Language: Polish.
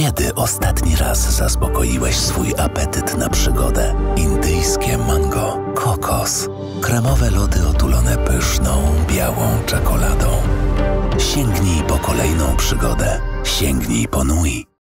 Kiedy ostatni raz zaspokoiłeś swój apetyt na przygodę? Indyjskie mango, kokos, kremowe lody otulone pyszną, białą czekoladą. Sięgnij po kolejną przygodę. Sięgnij po Nui.